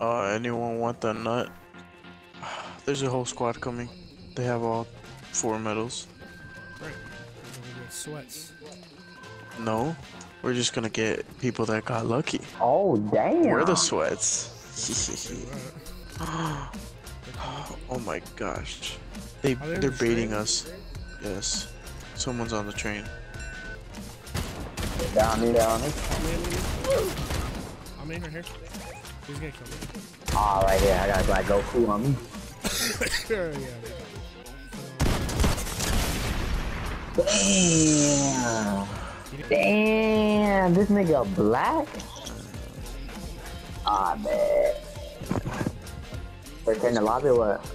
Uh, anyone want the nut? There's a whole squad coming. They have all four medals. Right. We're gonna get sweats. No, we're just gonna get people that got lucky. Oh damn. We're the sweats. Oh my gosh. They Are they on they're baiting train? us. Yes. Someone's on the train. down me down me. I'm in, I'm in right here. He's gonna kill me. Ah, right here. I got like Goku on me. yeah, yeah. Damn. Damn. This nigga black. Ah, man. We're in the lobby or what?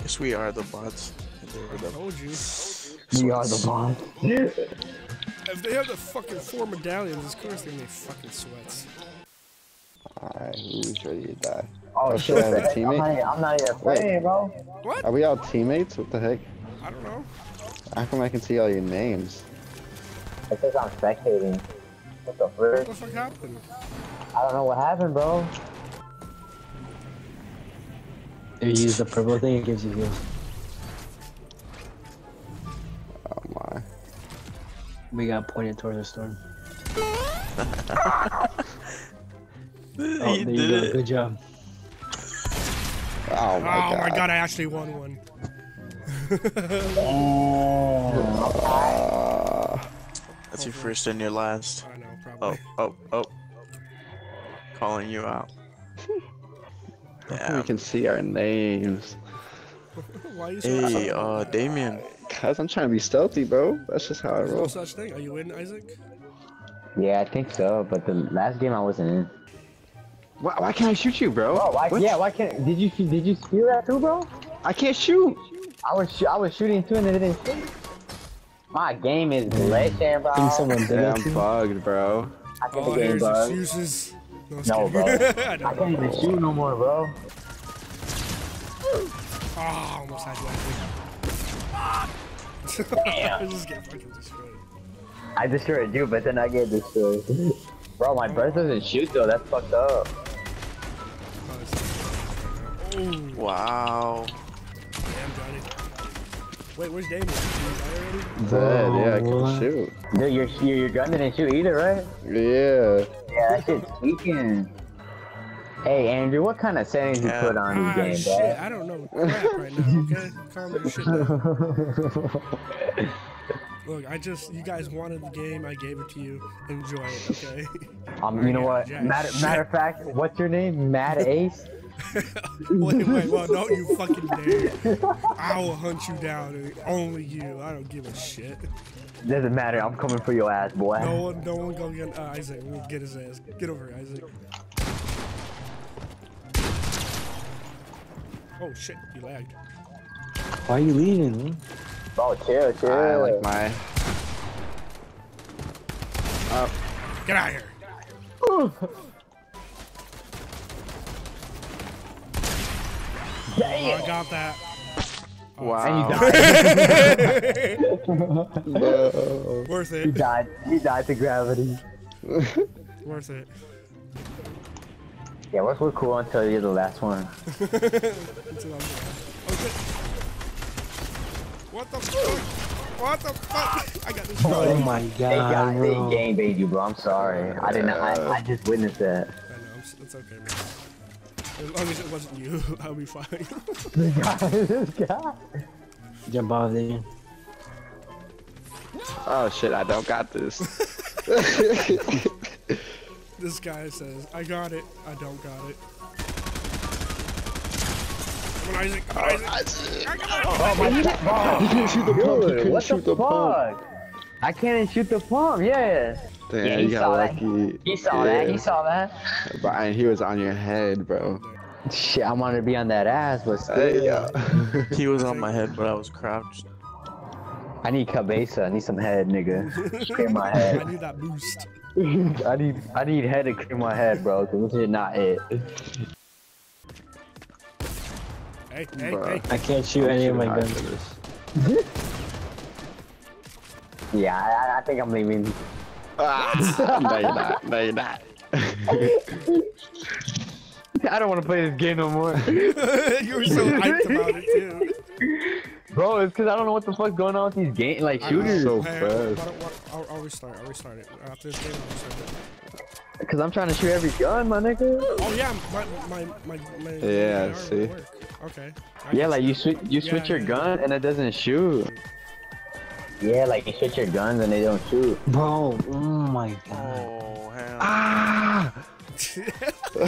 Yes, we are the bots. And they're I told you. We are the bots. If they have the fucking four medallions, of course they're gonna fucking sweats. Alright, who's ready to die? Oh Should shit. I have a I'm not, teammate? I'm not even playing, bro. What? Are we all teammates? What the heck? I don't know. How come I can see all your names? It says I'm spectating. What the frick? What the fuck happened? I don't know what happened, bro. If you use the purple thing, it gives you heals. Oh my. We got pointed towards the storm. Oh, He there you did go. it. Good job. Oh Oh my god. my god, I actually won one. Uh, That's your first and your last. I know, Oh, probably. oh, oh. Calling you out. we can see our names. Why are you so Hey, upset? uh, Damien. Cause I'm trying to be stealthy, bro. That's just how I roll. no roll. such thing. Are you in, Isaac? Yeah, I think so, but the last game I wasn't in. Why, why can't I shoot you, bro? Bro, why, yeah, why can't? Did you did you steal that too, bro? I can't shoot. I was shoo- I was shooting too and it didn't shoot. My game is glitching, bro. I think someone did yeah, I'm too. bugged, bro. I think Oh, the game here's bugged. excuses. No, No, bro. I I can't even shoot no more, bro. Oh, almost had you, Isaac. I just get fucking destroyed. I destroyed you, but then I get destroyed. Bro, my breath doesn't shoot though. That's fucked up. Oh, oh, Wow. damn, Johnny. Wait, where's Damien? Did he already? Dead, yeah, I Bro, can shoot. Dude, your your your gun didn't shoot either, right? Yeah. Yeah, that shit's tweaking. Hey Andrew, what kind of settings you put on Ah, these shit, games, I don't know crap right now, okay? Calm your shit down. Look, I just, you guys wanted the game, I gave it to you. Enjoy it, okay? um, you know what? Matter, matter of fact, what's your name? Mad Ace. wait, wait, well, don't you fucking dare. I will hunt you down, and only you. I don't give a shit. Doesn't matter. I'm coming for your ass, boy. No one, no one go get uh, Isaac. We'll get his ass. Get over here, Isaac. Oh shit, you lagged. Why are you leaving? man? Oh, chill, chill. I like my. Oh, Get out of here. Oh, I got that. Oh, wow. no. Worth He died. He died to gravity. Worth it. Yeah, we're, we're cool until you're the last one. Until I'm done. Oh shit. What the fuck? What the fuck? I got this. Oh my god. They got god, they game bait you, bro. I'm sorry. I didn't. I, I just witnessed that. I know, it's okay, man. As long as it wasn't you, I'll be fine. This guy. This guy. Jump off there. Oh shit, I don't got this. this guy says, I got it, I don't got it. Come on, Isaac, come on, Isaac. Oh, I got it. Oh my god. You can't shoot the pump. You Dude, couldn't what shoot the the pump. fuck? I can't even shoot the pump. Yeah. Damn, Yeah, you he got saw that. lucky. He saw that. He saw that. But I- he was on your head, bro. Shit, I wanted to be on that ass, but still. Hey, yeah. He was on my head, but I was crouched. I need cabeza. I need some head, nigga. Clear my head. I need that boost. I need I need head to clear my head, bro. Cause this is not it. Hey, hey, Bruh. hey. I can't shoot I'm any of my guns. for this. Yeah, I, I think I'm leaving. Ah, no, you're not. No, you're not. I don't want to play this game no more. you were so hyped about it too. Bro, it's because I don't know what the fuck's going on with these game like I- shooters. So Hey, fast. why don't- I'll, I'll restart. I'll restart it after this game. I'll restart it. Because I'm trying to shoot every gun, my nigga. Oh yeah, my my my my. Yeah, my see? Work. Okay. I Yeah, can like see you switch you Yeah, switch your yeah. gun and it doesn't shoot. Yeah, like you switch your guns and they don't shoot. Bro, oh my god. Oh, hell. Ah! Bro,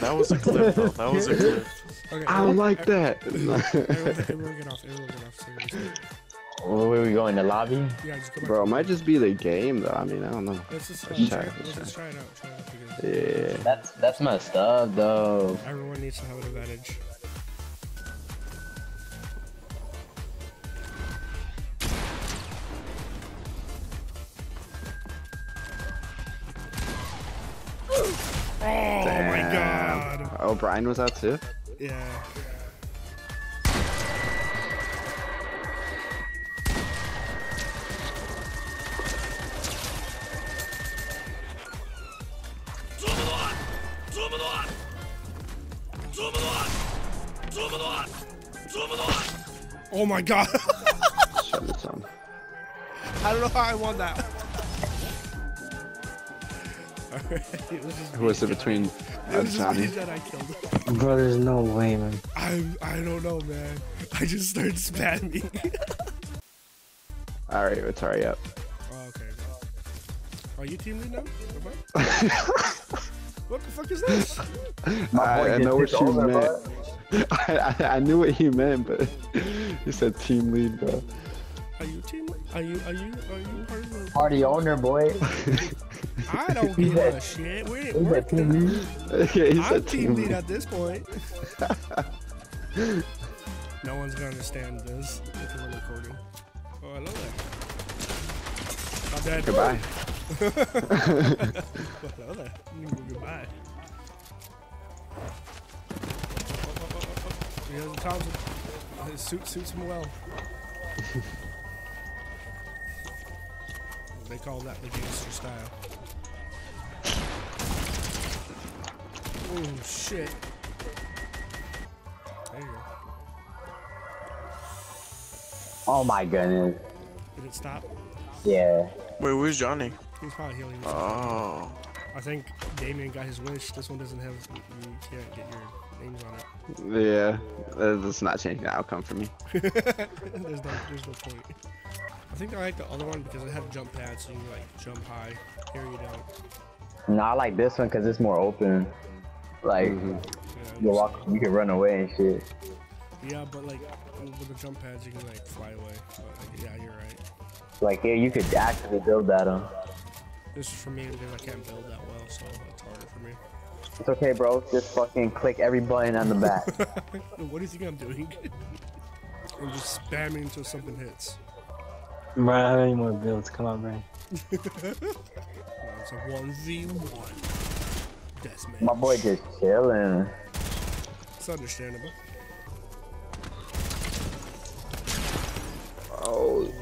that was a clip, though. That was a clip. okay. I don't like that. Everyone, everyone get off. Everyone get off. So you're Where we go in the lobby? Yeah, just go back. Bro, it might just be the game though. I mean, I don't know. Let's just, Let's try, try, let's let's just try it out. Try it out because Yeah. That's that's messed up though. everyone needs to have an advantage. Oh my god. Oh, Brian was out too. Yeah. Oh my god. Shut it down. I don't know how I won that. Who was it between It uh, was just Johnny? I killed. Bro, there's no way, man. I I don't know, man. I just started spamming. All right, let's hurry up. oh, okay. Are you team lead now? What the fuck is this? I, I know what you meant. I, I, I knew what he meant, but he said team lead, bro. Are you team? Are you are you are you part of the? Party owner, boy. I don't give a shit. We ain't He's a team working. lead. yeah, he I'm said team lead lead. at this point. no one's gonna understand this if we're recording. Oh, I love that. I'm dead. Goodbye. I love that. Mm, Goodbye. Here's the Thompson. His suit suits him well. They call that the gangster style. Oh shit. There you go. Oh my goodness. Did it stop? Yeah. Wait, where's Johnny? He's probably healing. Oh. I think Damien got his wish. This one doesn't have. You can't get your names on it. Yeah, that- that's not changing the outcome for me. there's no, there's no point. I think I like the other one because it had jump pads, so you can like jump high. Here you don't. No, I like this one because it's more open. Like Mhm. Yeah, you walk, you can run away and shit. yeah, but like with the jump pads, you can like fly away. But like, yeah, you're right. Like yeah, you could actually build that on. This is for me because I can't build that well, so it's harder for me. It's okay, bro. Just fucking click every button on the back. what do you think I'm doing? I'm just spamming until something hits. Bro, I don't have any more builds. Come on, bro. No, it's a one v one. Deathmatch. My boy just chilling. It's understandable. Oh,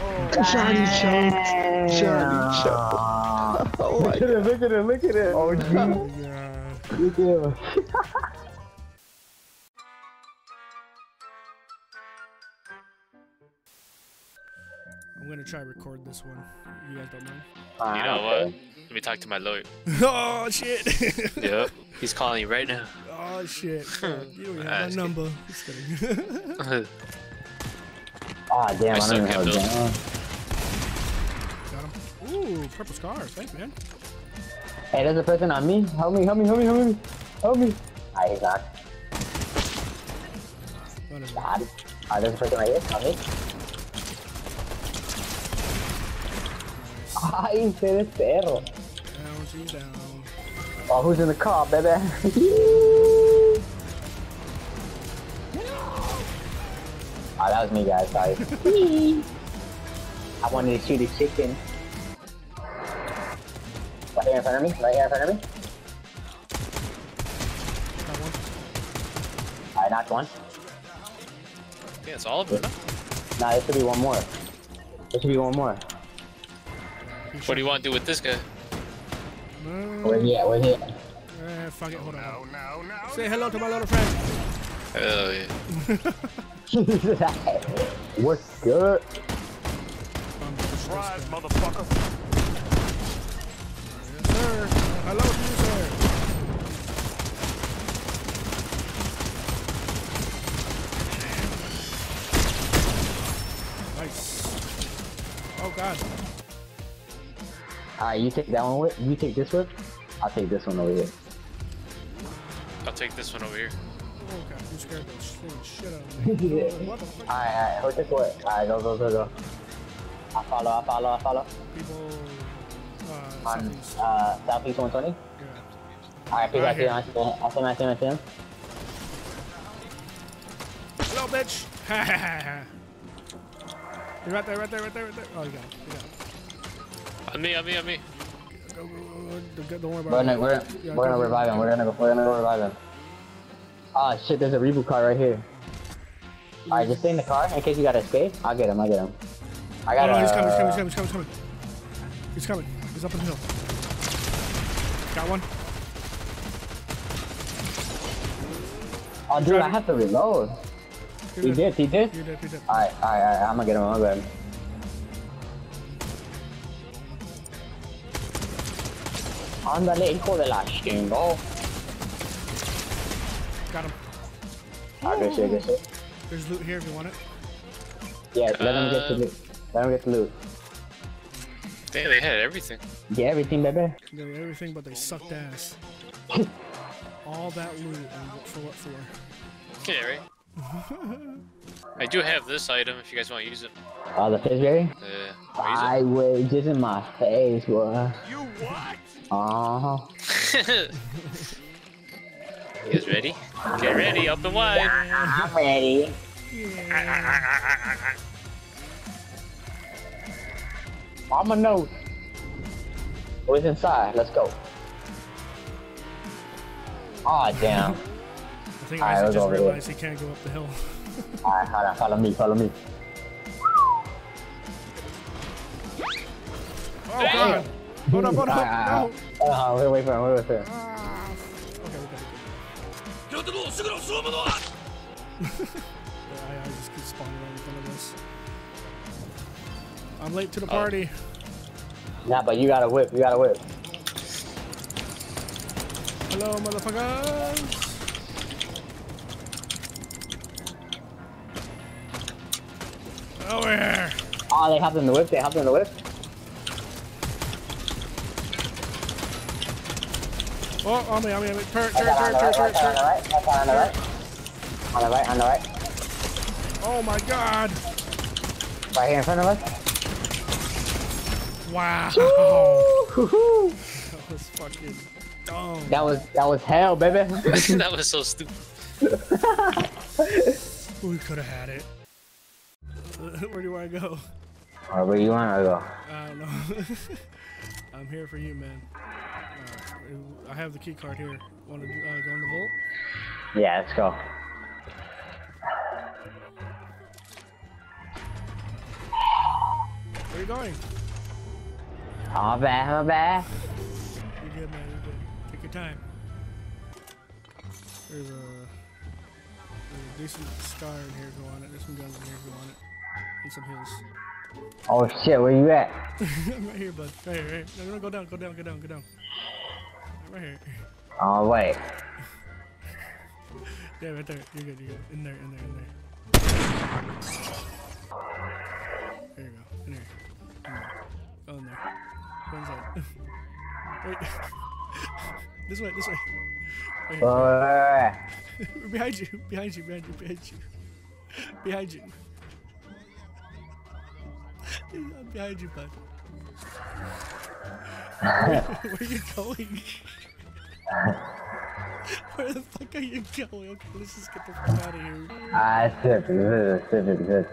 oh. Johnny choked. Johnny choked. Oh Look at him, look at him, look at him. Oh, gee. Oh god. Look at him. Gonna try record this one. You guys don't mind? You know what? Let me talk to my lawyer. oh shit! Yep. He's calling you right now. oh shit! You don't even have my number. Just kidding. Ah, damn, I I, still don't even can't have a build. gun. Got him. Ooh, purple scars. Thanks, man. Hey, there's a person on me. Help me, help me, help me, help me. Help me. Ah, he's not. What is? God. Ah, there's a person right here. On me. Ay, se de perro. Down, down. Oh, who's in the car, baby? Ah, that was me, guys. Sorry. I wanted to shoot a chicken. Right here in front of me. Right here in front of me. I knocked one. Yeah, it's all of them. Nah, there should be one more. There should be one more. He What do you want to do with this guy? No. Where he at? Where he at? Eh, fuck it. Hold on. Say hello to my little friend. Hell yeah. What's good? Surprise, motherfucker. Yes, sir. Hello to you, sir. Nice. Oh God. Alright, you take that one whip. You take this whip. I'll take this one over here. I'll take this one over here. Oh God, you scared the shit- shit out of me. What the fuck? Alright, alright, hold this way. Alright, go, go, go, go. I follow, I follow, I follow. People. Uh, On southeast. uh, Southeast 120. Yeah. Alright, peace, I Right see him, here. I see him, I see him, I see him, I see him. Hello, bitch. You're right there, right there, right there, right there. Oh, you got it. You got it. On me, on me, on me. Go, go, go, go, Don't worry We're about gonna, it. we're, Yeah, we're gonna go, revive go. him. We're gonna go, we're gonna go revive him. Ah, shit, there's a reboot car right here. Alright, just stay in the car in case you gotta escape. I'll get him, I'll get him. I Oh, got no, to he's coming, he's coming, he's coming, he's coming, he's coming. He's coming. He's up on the hill. Got one. Oh, dude, I have to reload. You're He did, he did? You're dead, you're. Alright, alright, alright, I'm gonna get him, I'm gonna get him. Ándale, hijo de la chingo. Got him. Ah, good shit, good shit. There's loot here if you want it. Yeah, let him get to Uh, loot. Let him get the loot. Damn, they had everything. Get everything, baby. They got everything, but they sucked ass. All that loot, and what- for what for? Yeah, right? I do have this item if you guys want to use it. Oh, the fizzberry? Uh, I wait, just in my face, boy. You what? Uh-huh. you guys ready? Get ready, up and wide. I'm ready. Mama knows. What's inside? Let's go. Aw, damn. I think Alright, Isaac let's just go over there. realized he can't go up the hill. Alright, hold on, follow me, follow me. Oh God! Hold up, hold up! Alright, No! alright, alright. Uh, wait, wait for him, wait for him. Ah, okay, we got it. I, I just keep spawning right in front of us. I'm late to the party. Nah, but you got a whip, you got a whip. Hello, motherfuckers! Over here! Oh, they hopped in the whip, they hopped in the whip. Oh, on me, on me, on me. Turret, That turret, guy on turret, the turret, right, turret, on the turret. right, on the right. On the right, on the right. Oh my god! Right here in front of us. Wow! That was fucking dumb. That was that was hell, baby. that was so stupid. We could have had it. Where do I go? Alright, where you wanna go? I don't know. I'm here for you, man. Uh, I have the key card here. Want to uh, go in the vault? Yeah, let's go. Where are you going? Oh, bad, my bad. You're good, man. You're good. Take your time. There's a, there's a decent scar in here you want it. There's some guns in here you want it. And some heals. Oh shit, where you at? I'm right here, bud. Right here, right here. No, no, no, go down, go down, go down, go down. Right here. Oh wait. Yeah, right there. You're good, you're good. In there, in there, in there. There you go. In there. In there. Go in there. Go inside. Wait. this way, this way. Right here. Wait. behind you, behind you, behind you, behind you. Behind you. I'm behind you, bud. Where are you going? Where the fuck are you going? Okay, let's just get the fuck out of here. Ah, it's good, it's good, it's good, it's good.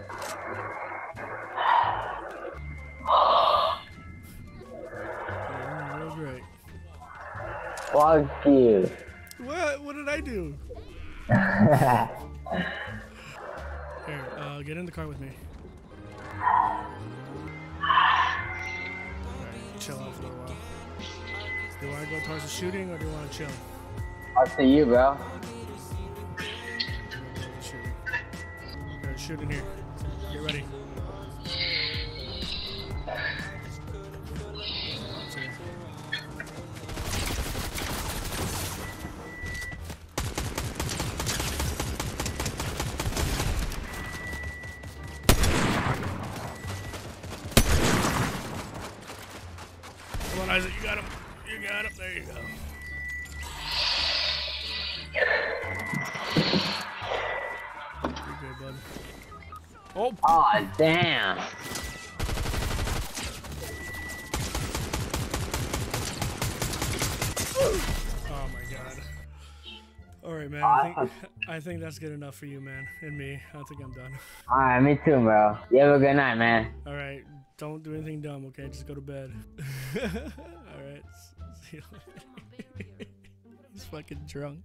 Yeah, real great. Fuck you. What? What did I do? Here, uh, get in the car with me. Do you want to go towards the shooting or do you want to chill? Up to you, bro. Shooting. Shooting here. Get ready. Aw, damn. Oh my god. Alright man, I think I think that's good enough for you man. And me. I think I'm done. Alright, me too, bro. You have a good night, man. Alright, don't do anything dumb, okay? Just go to bed. Alright. See you later. He's fucking drunk.